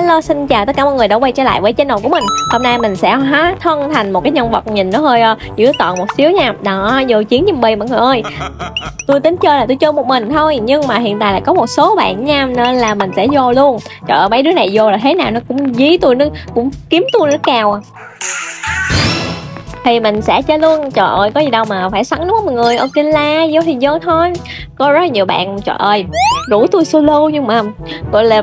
Hello xin chào tất cả mọi người đã quay trở lại với channel của mình. Hôm nay mình sẽ hóa thân thành một cái nhân vật nhìn nó hơi uh, dữ tợn một xíu nha. Đó vô chiến zombie mọi người ơi. Tôi tính chơi là tôi chơi một mình thôi Nhưng mà hiện tại là có một số bạn nha Nên là mình sẽ vô luôn. Trời ơi mấy đứa này vô là thế nào nó cũng dí tôi Nó cũng kiếm tôi nó cào à thì mình sẽ chơi luôn. Trời ơi, có gì đâu mà phải sẵn đúng không mọi người? Ok, la, vô thì vô thôi. Có rất là nhiều bạn, trời ơi, rủ tôi solo nhưng mà, gọi là,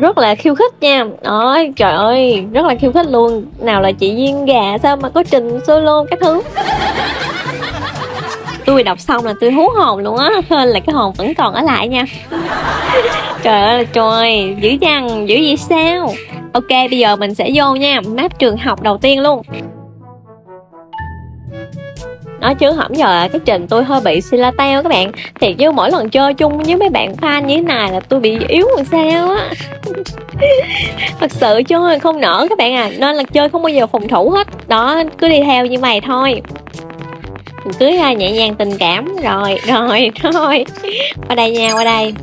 rất là khiêu khích nha. Đó trời ơi, rất là khiêu khích luôn. Nào là chị viên gà, sao mà có trình solo các thứ? Tôi đọc xong là tôi hú hồn luôn á, hên là cái hồn vẫn còn ở lại nha. Trời ơi, trời dữ dằn, dữ gì sao? Ok, bây giờ mình sẽ vô nha, map trường học đầu tiên luôn nói chứ, hổng giờ cái trình tôi hơi bị silateo các bạn. Thiệt chứ, mỗi lần chơi chung với mấy bạn fan như thế này là tôi bị yếu làm sao á. Thật sự chơi không nở các bạn à. Nên là chơi không bao giờ phòng thủ hết. Đó, cứ đi theo như vậy thôi. Mình cứ à, nhẹ nhàng tình cảm. Rồi rồi thôi qua đây nha, qua đây.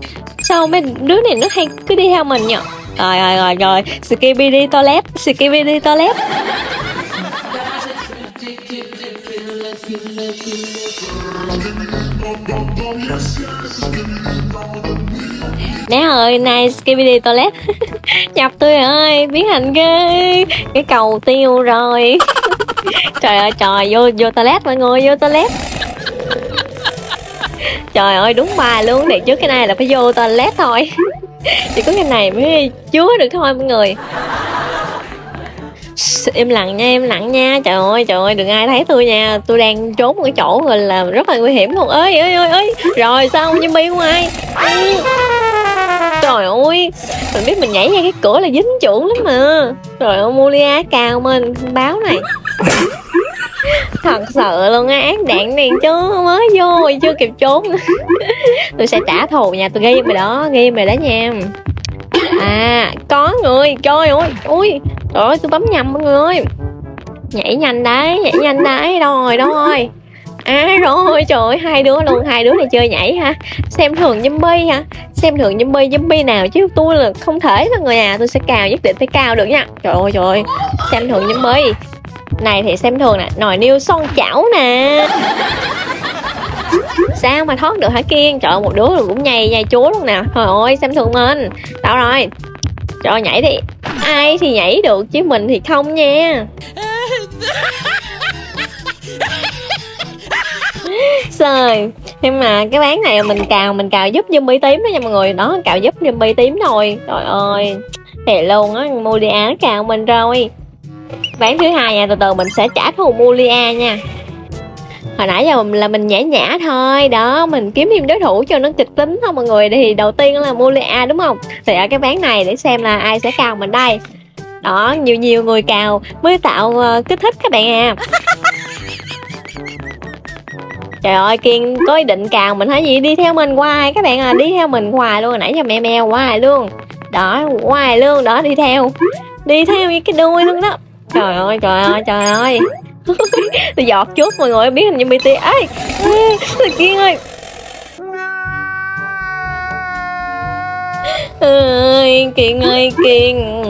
Sao mấy đứa này nó hay cứ đi theo mình nhở? Rồi rồi rồi rồi. Skibidi toilet skibidi toilet. Né ơi, nice Skibidi Toilet. Nhập tôi ơi, biến hình ghê. Cái cầu tiêu rồi. Trời ơi trời, vô vô toilet mọi người, vô toilet. Trời ơi, đúng bài luôn Thiệt trước cái này là phải vô toilet thôi. Chỉ có cái này mới chứa được thôi mọi người em lặng nha, em lặng nha. Trời ơi trời ơi, đừng ai thấy tôi nha. Tôi đang trốn một cái chỗ rồi là rất là nguy hiểm luôn. Ơi ơi ơi ơi. Rồi, sao như bi ngoài trời ơi, mình biết mình nhảy ra cái cửa là dính chủ lắm mà. Trời ơi, Mulia cao mình báo này. Thật sự luôn á, ác đạn này chứ mới vô rồi chưa kịp trốn. Tôi sẽ trả thù nha tôi ghi mày đó ghi mày đó nha. À có người. Trời ơi, ui trời ơi, tôi bấm nhầm mọi người ơi. Nhảy nhanh đấy, nhảy nhanh đấy. Đâu rồi đâu rồi? À rồi, trời ơi, hai đứa luôn, hai đứa này chơi nhảy ha xem thường zombie ha xem thường zombie zombie nào chứ tôi là không thể là người à tôi sẽ cào nhất định phải cao được nha. Trời ơi trời ơi, xem thường zombie. Này thì xem thường nè, nồi niêu son chảo nè. Sao mà thoát được hả kiên? Trời một đứa cũng nhầy nhầy chúa luôn nè. Trời ơi, xem thường mình. Đâu rồi? Trời nhảy đi ai thì nhảy được chứ mình thì không nha. Rồi nhưng mà cái bán này mình cào mình cào giúp zombie tím đó nha mọi người. Đó, cào giúp zombie tím thôi. Trời ơi thì luôn á, Mulia nó cào mình rồi. Bán thứ hai nha, từ từ mình sẽ trả thù Mulia nha hồi nãy giờ là mình nhã nhã thôi. Đó mình kiếm thêm đối thủ cho nó kịch tính thôi mọi người. Thì đầu tiên là Molia đúng không? Thì ở cái ván này để xem là ai sẽ cào mình đây. Đó nhiều nhiều người cào mới tạo uh, kích thích các bạn à. Trời ơi kiên có ý định cào mình thấy gì đi theo mình hoài các bạn à đi theo mình hoài luôn. Nãy giờ mẹ mèo hoài luôn. Đó hoài luôn. Đó đi theo. Đi theo cái đuôi luôn đó. Trời ơi trời ơi trời ơi. tôi giọt chút mọi người, biết hình như bt ấy kiên ơi. Ơi, kiên ơi, kiên.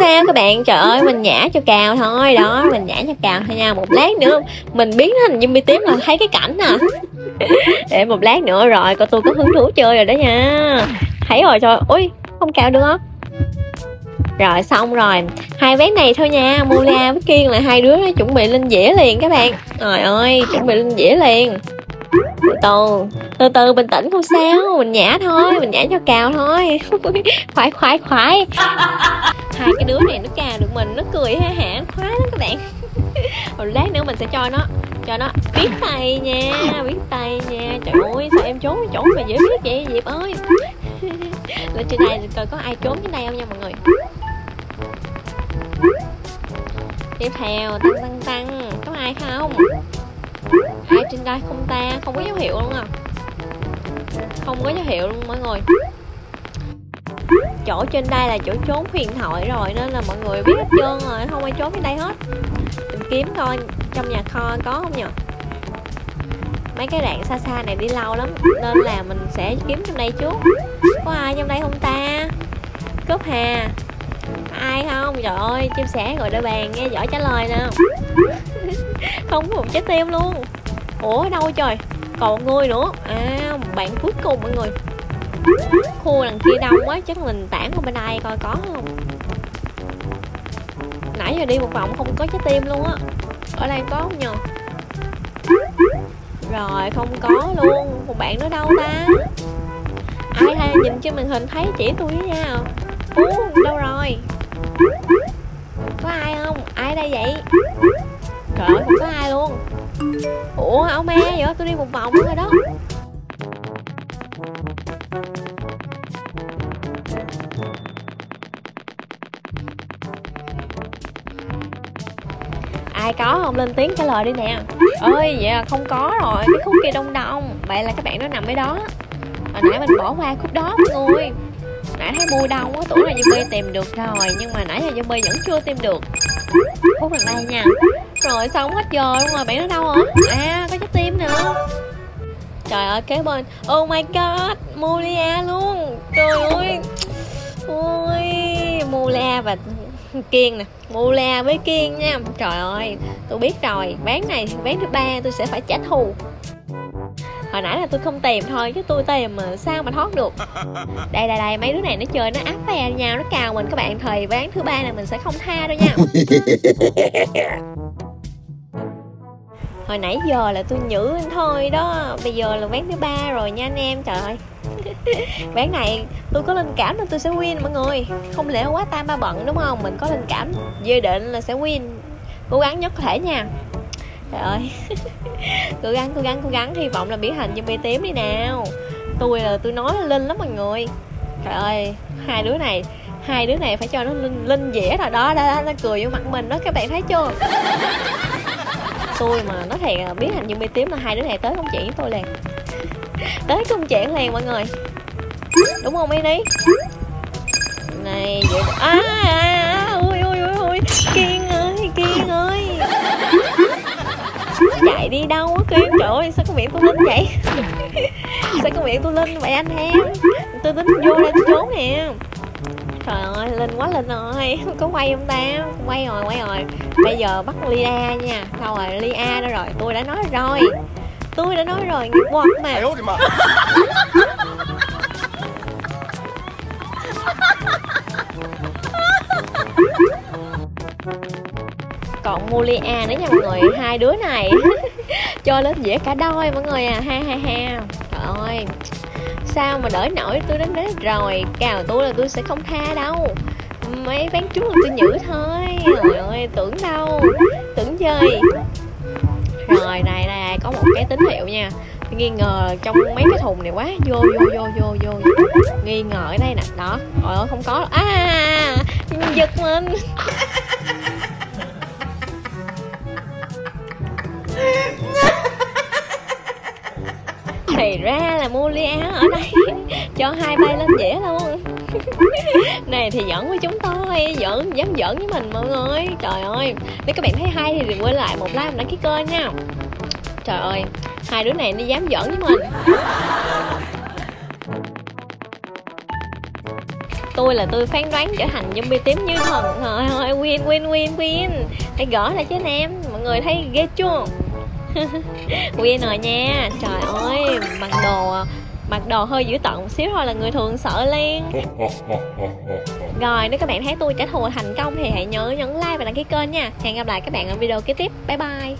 Sao các bạn? Trời ơi, mình nhả cho cào thôi. Đó, mình nhả cho cào thôi nha. Một lát nữa, mình biến thành zombie tím là thấy cái cảnh à. Để một lát nữa rồi, coi tôi có hứng thú chơi rồi đó nha. Thấy rồi, trời ui không cào được không? Rồi, xong rồi. Hai vé này thôi nha Mula với Kiên là hai đứa nó chuẩn bị lên dĩa liền các bạn. Trời ơi, chuẩn bị lên dĩa liền. Từ từ từ từ, bình tĩnh không sao, mình nhả thôi, mình nhả cho cào thôi. Khoái khoái khoái. Hai cái đứa này nó cào được mình, nó cười ha hả, khoái lắm các bạn. Rồi lát nữa mình sẽ cho nó cho nó biết tay nha biết tay nha. Trời ơi, sao em trốn chỗ mà dễ biết vậy, diệp ơi. Lên trên này coi có ai trốn trên đây không nha mọi người. Tiếp theo, tăng tăng tăng, có ai không? Ai trên đây không ta, không có dấu hiệu luôn à. Không có dấu hiệu luôn mọi người. Chỗ trên đây là chỗ trốn huyền thoại rồi, nên là mọi người biết hết trơn rồi, không ai trốn trên đây hết. Tìm kiếm coi, trong nhà kho có không nhỉ? Mấy cái đoạn xa xa này đi lâu lắm, nên là mình sẽ kiếm trong đây trước. Có ai trong đây không ta? Cướp hà ai không? Trời ơi, chim sẻ rồi đợi bàn nghe giỏi trả lời nè. Không có một trái tim luôn. Ủa, đâu trời? Còn một người nữa. À bạn cuối cùng mọi người. Khu đằng kia đông quá, chắc mình tản qua bên đây coi có không? Nãy giờ đi một vòng không có trái tim luôn á. Ở đây có không nhờ? Rồi, không có luôn. Một bạn nữa đâu ta? Ai hay nhìn trên màn hình thấy chỉ tôi nha ú đâu rồi? Có ai không? Ai đây vậy? Trời ơi. không có ai luôn. Ủa áo me vậy? Tôi đi một vòng rồi đó. Ai có không? Lên tiếng trả lời đi nè. Ơi vậy là không có rồi. Cái khúc kia đông đông. Vậy là các bạn nó nằm ở đó. Hồi nãy mình bỏ qua khúc đó mọi người nãy thấy bui đông á tưởng là zombie tìm được rồi, nhưng mà nãy giờ zombie vẫn chưa tìm được. Phút mình đây nha. Rồi xong hết giờ luôn rồi, bạn nó đâu hả à có trái tim nữa. Trời ơi, kế bên. Oh my god, Mulia luôn. Trời ơi. Ui Mulia và kiên nè. Mulia với kiên nha. Trời ơi, tôi biết rồi. Ván này ván thứ ba tôi sẽ phải trả thù hồi nãy là tôi không tìm thôi chứ tôi tìm mà sao mà thoát được. Đây đây đây mấy đứa này nó chơi nó áp phe nhau nó cào mình. Các bạn thời ván thứ ba này mình sẽ không tha đâu nha. Hồi nãy giờ là tôi nhử anh thôi đó. Bây giờ là ván thứ ba rồi nha anh em trời ơi. Ván này tôi có linh cảm là tôi sẽ win mọi người. Không lẽ quá tam ba bận đúng không? Mình có linh cảm dự định là sẽ win. Cố gắng nhất có thể nha trời ơi. Cố gắng cố gắng cố gắng. Hy vọng là biến thành zombie tím đi nào. Tôi là, tôi nói linh lắm mọi người. Trời ơi, hai đứa này, hai đứa này phải cho nó linh linh dễ rồi. Đó đó nó cười vô mặt mình đó, các bạn thấy chưa? Tôi mà nó thiệt là biến thành zombie tím là hai đứa này tới công chuyện với tôi liền. Tới công chuyện liền mọi người. Đúng không đi đi đâu á kiên trời ơi sao có miệng tôi lên vậy? Sao có miệng tôi lên vậy anh em tôi tính vô đây tôi trốn nè. Trời ơi linh quá linh rồi. Có quay không ta? Quay rồi quay rồi. Bây giờ bắt lia nha. Đâu rồi lia đó rồi. Tôi đã nói rồi. Tôi đã nói rồi nghiệp quật mà còn Mulia nữa nha mọi người. Hai đứa này. Cho lên dễ cả đôi mọi người à. Ha ha ha. Trời ơi. Sao mà đỡ nổi tôi đến đấy? Rồi, cào tôi là tôi sẽ không tha đâu. Mấy ván trước là tôi nhử thôi. Trời ơi, tưởng đâu. Tưởng chơi. Rồi, này này có một cái tín hiệu nha. Nghi ngờ trong mấy cái thùng này quá. Vô vô vô vô vô. Nghi ngờ ở đây nè. Đó. Trời ơi, không có. À giật mình. thì ra là mua ly áo ở đây. Cho hai bay lên dễ luôn. Này thì giỡn với chúng tôi, giỡn, dám giỡn với mình mọi người. Trời ơi, nếu các bạn thấy hay thì đừng quên lại một like và đăng ký kênh nha. Trời ơi, hai đứa này nó dám giỡn với mình. Tôi là tôi phán đoán trở thành zombie tím như thần. Trời ơi, win win win win. Hãy gõ lại chứ anh em. Mọi người thấy ghê chưa? win rồi nha trời ơi mặc đồ mặc đồ hơi dữ tợn một xíu thôi là người thường sợ liền rồi nếu các bạn thấy tôi trả thù thành công thì hãy nhớ nhấn like và đăng ký kênh nha. Hẹn gặp lại các bạn ở video kế tiếp. Bye bye